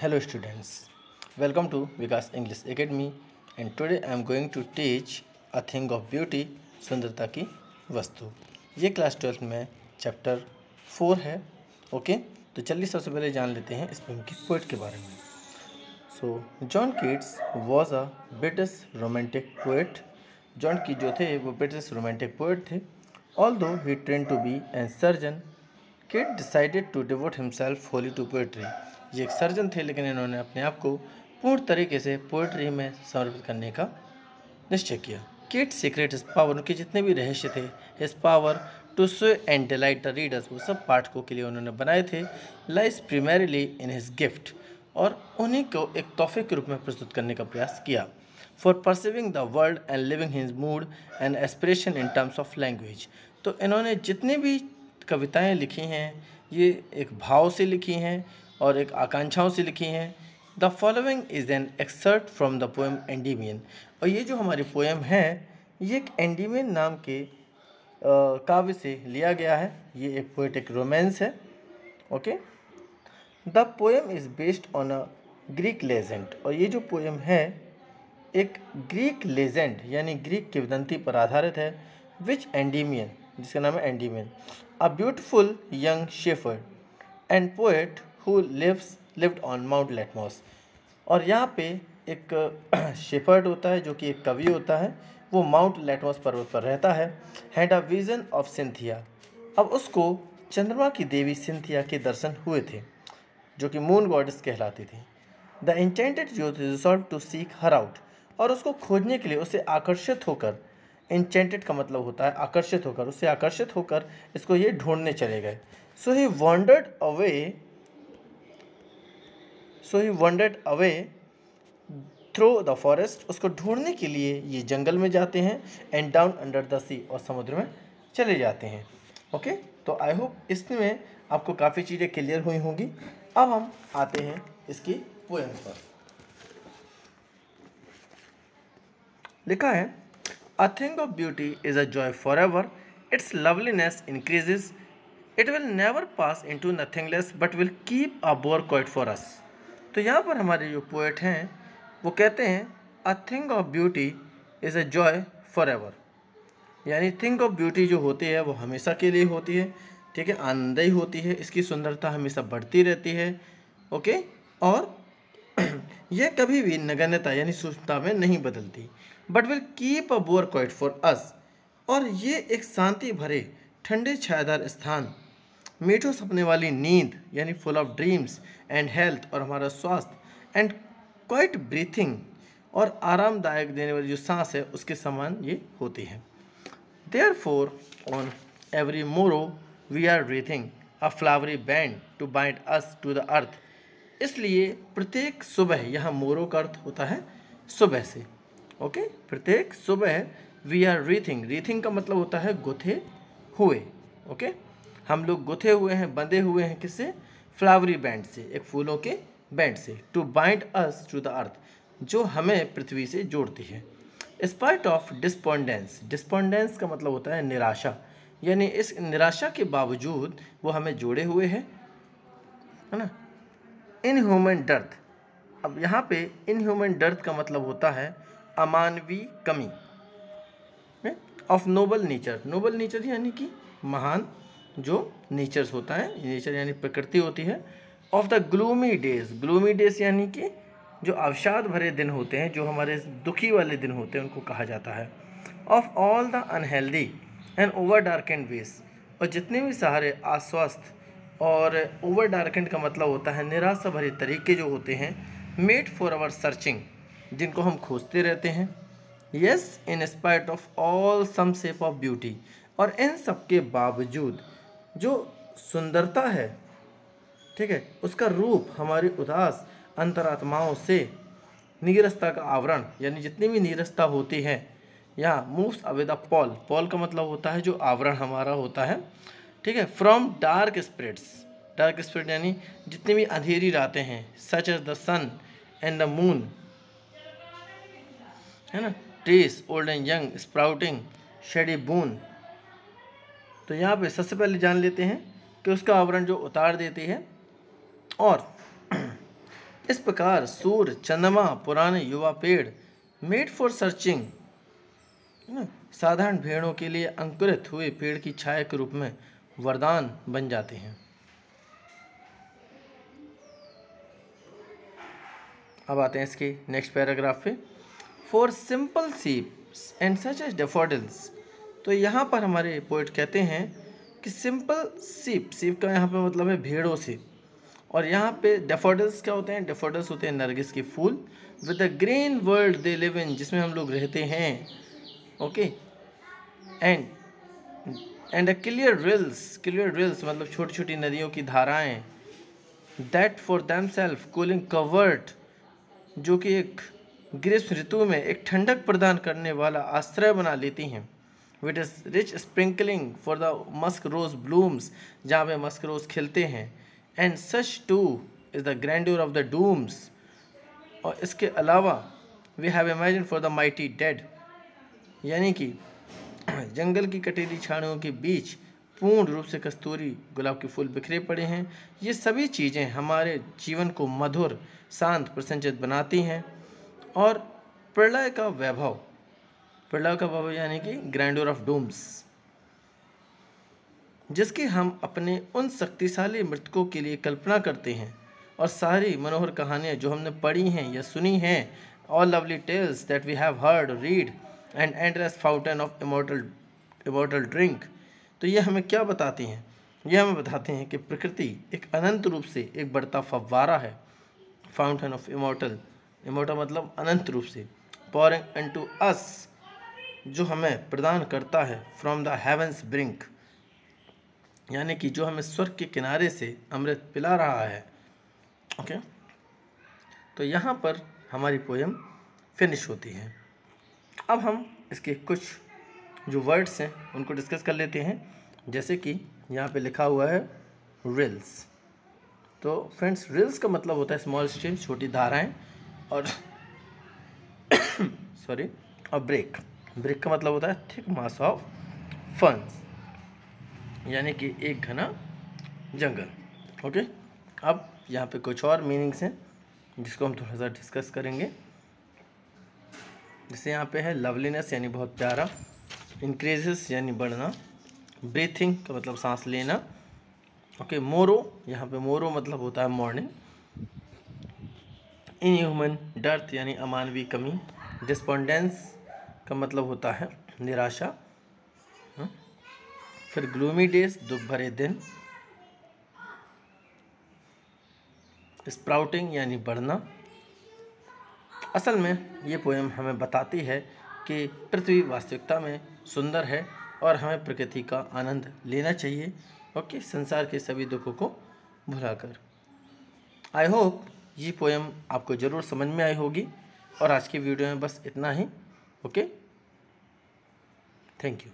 Hello students, welcome to Vikas English Academy and today I am going to teach a thing of beauty सुंदरता की वस्तु. ये class twelfth में chapter four है okay तो चलिए सबसे पहले जान लेते हैं इस फ़िल्म की पोइट के बारे में. So John Keats was a British romantic poet John की जो थे वो ब्रिटिश रोमांटिक पोइट थे. Although he train to be an surgeon Keats decided to devote himself wholly to poetry ये एक सर्जन थे, लेकिन इन्होंने अपने आप को पूर्ण तरीके से पोइट्री में समर्पित करने का निश्चय किया। किट सीक्रेट इस पावर उनके जितने भी रहस्य थे his power to show and delight the readers वो सब पाठकों के लिए उन्होंने बनाए थे। लाइस प्रीमेरली इन हिज गिफ्ट और उन्हीं को एक तोहफे के रूप में प्रस्तुत करने का प्रयास किया। For perceiving the world and living his mood and aspiration in terms of language तो इन्होंने जितनी भी कविताएँ लिखी हैं, ये एक भाव से लिखी हैं और एक आकांक्षाओं से लिखी हैं। The following is an excerpt from the poem Endymion और ये जो हमारी पोएम है, ये एक एंडीमियन नाम के काव्य से लिया गया है। ये एक पोएटिक रोमांस है okay the poem is based on a Greek legend और ये जो पोएम है, एक ग्रीक लेजेंड यानी ग्रीक किवदंती पर आधारित है विच एंडीमियन जिसका नाम है Endymion a beautiful young shepherd and poet who lives lived on Mount Latmos और यहाँ पे एक शेफर्ड होता है, जो कि एक कवि होता है, वो माउंट लेटमोस पर्वत पर रहता है had a vision of Cynthia अब उसको चंद्रमा की देवी सिंथिया के दर्शन हुए थे, जो कि मून गॉडेस कहलाती थी। The enchanted youth resolve to seek her out और उसको खोजने के लिए उसे आकर्षित होकर इंचेंटेड का मतलब होता है आकर्षित होकर उससे आकर्षित होकर इसको ये ढूँढने चले गए। So he wandered away so he wandered away through the forest उसको ढूँढने के लिए ये जंगल में जाते हैं and down under the sea और समुद्र में चले जाते हैं। ओके तो आई होप इसमें आपको काफ़ी चीज़ें क्लियर हुई होंगी। अब हम आते हैं इसकी पोएम पर। लिखा है a thing of beauty is a joy for ever its loveliness increases it will never pass into nothingness but will keep a bower quiet for us तो यहाँ पर हमारे जो पोएट हैं, वो कहते हैं a thing of beauty is a joy for ever यानी थिंग ऑफ़ ब्यूटी जो होती है, वो हमेशा के लिए होती है, ठीक है? आनंदयी होती है, इसकी सुंदरता हमेशा बढ़ती रहती है, ओके? और यह कभी भी नगण्यता यानी सुस्तता में नहीं बदलती। But will keep a bower quiet for us और ये एक शांति भरे, ठंडे छायादार स्थान मीठो सपने वाली नींद, यानी full of dreams and health और हमारा स्वास्थ्य एंड क्वाइट ब्रीथिंग और आरामदायक देने वाली जो सांस है, उसके समान ये होती है। Therefore on every morrow we are breathing a flowery band to bind us to the earth इसलिए प्रत्येक सुबह, यहाँ मोरो का अर्थ होता है सुबह से। ओके प्रत्येक सुबह वी आर रीथिंग रीथिंग का मतलब होता है गुथे हुए। ओके हम लोग गुथे हुए हैं, बंधे हुए हैं किससे? फ्लावरी बैंड से, एक फूलों के बैंड से to bind us to the earth जो हमें पृथ्वी से जोड़ती है। स्पाइट ऑफ़ डिस्पोंडेंस डिस्पोंडेंस का मतलब होता है निराशा। यानी इस निराशा के बावजूद वो हमें जोड़े हुए हैं, है ना? इन ह्यूमन डर्थ अब यहाँ पे इन ह्यूमन डर्थ का मतलब होता है अमानवीय कमी of noble nature noble nature यानी कि महान जो नेचर्स होता है नेचर यानी प्रकृति होती है of the gloomy days gloomy days यानी कि जो अवसाद भरे दिन होते हैं, जो हमारे दुखी वाले दिन होते हैं, उनको कहा जाता है. Of all the unhealthy and over dark and ways और जितने भी सहारे अस्वस्थ और ओवर डार्केंड का मतलब होता है, निराशा भरे तरीके जो होते हैं मेड फॉर आवर सर्चिंग जिनको हम खोजते रहते हैं. Yes in spite of all some shape of beauty और इन सब के बावजूद जो सुंदरता है, ठीक है, उसका रूप हमारी उदास अंतरात्माओं से नीरसता का आवरण, यानी जितनी भी नीरसता होती है, या moves away the pall pall का मतलब होता है जो आवरण हमारा होता है, ठीक है from dark spirits dark spirit यानी जितनी भी अंधेरी रातें हैं such as the sun and the moon है ना trees old and young sprouting shady boon तो यहाँ पे सबसे पहले जान लेते हैं कि उसका आवरण जो उतार देती है और इस प्रकार सूर्य चंद्रमा, पुराने युवा पेड़ मेड फॉर सर्चिंग साधारण भेड़ों के लिए अंकुरित हुए पेड़ की छाया के रूप में वरदान बन जाते हैं। अब आते हैं इसके नेक्स्ट पैराग्राफ पे। For simple sheep and such as daffodils तो यहाँ पर हमारे पोइट कहते हैं कि सिंपल सीप सीप का यहाँ पे मतलब है भेड़ों से। और यहाँ पे डेफोडल्स क्या होते हैं? डेफोडल्स होते हैं नरगिस के फूल। With the green world they live in जिसमें हम लोग रहते हैं। Okay and and a clear rills clear rills मतलब छोटी छोटी नदियों की धाराएँ। That for them self cooling covert जो कि एक ग्रीष्म ऋतु में एक ठंडक प्रदान करने वाला आश्रय बना लेती हैं। With is rich sprinkling for the musk rose blooms जहाँ पे मस्क रोज खिलते हैं। And such too is the grandeur of the dooms और इसके अलावा we have imagine for the mighty dead यानी कि जंगल की कटेरी छाड़ियों के बीच पूर्ण रूप से कस्तूरी गुलाब के फूल बिखरे पड़े हैं। ये सभी चीज़ें हमारे जीवन को मधुर, शांत, प्रसन्नचित बनाती हैं। और प्रलय का वैभव प्रलय का वैभव यानी कि ग्रैंडोर ऑफ़ डूम्स जिसकी हम अपने उन शक्तिशाली मृतकों के लिए कल्पना करते हैं और सारी मनोहर कहानियाँ जो हमने पढ़ी हैं या सुनी हैं all lovely tales that we have heard read and endless fountain of immortal immortal drink तो ये हमें क्या बताती हैं? ये हमें बताते हैं कि प्रकृति एक अनंत रूप से एक बढ़ता फव्वारा है। फाउंटेन ऑफ़ इमोटल इमोटल मतलब अनंत रूप से। पॉरिंग एन टू अस जो हमें प्रदान करता है फ्रॉम द हेवंस ब्रिंक यानी कि जो हमें स्वर्ग के किनारे से अमृत पिला रहा है। ओके तो यहाँ पर हमारी पोएम फिनिश होती है। अब हम इसके कुछ जो वर्ड्स हैं, उनको डिस्कस कर लेते हैं। जैसे कि यहाँ पे लिखा हुआ है रिल्स तो फ्रेंड्स रिल्स का मतलब होता है स्मॉल स्ट्रीम छोटी धाराएँ और सॉरी और ब्रेक ब्रेक का मतलब होता है थिक मास ऑफ़ फंस यानी कि एक घना जंगल. ओके अब यहाँ पे कुछ और मीनिंग्स हैं, जिसको हम थोड़ा सा डिस्कस करेंगे. जैसे यहाँ पे है लवलीनेस यानी बहुत प्यारा. इंक्रीजेस यानी बढ़ना. ब्रीथिंग का मतलब सांस लेना. ओके मोरो यहाँ पे मोरो मतलब होता है मॉर्निंग इन ह्यूमन डर्थ यानी अमानवीय कमी. डिस्पोंडेंस का मतलब होता है निराशा। हाँ? फिर ग्लूमी डेज़ दुख भरे दिन। स्प्राउटिंग यानी बढ़ना। असल में ये पोएम हमें बताती है कि पृथ्वी वास्तविकता में सुंदर है और हमें प्रकृति का आनंद लेना चाहिए, ओके, संसार के सभी दुखों को भुलाकर आई होप ये पोएम आपको ज़रूर समझ में आई होगी। और आज की वीडियो में बस इतना ही, ओके। Thank you